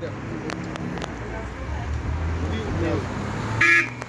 Meu Deus.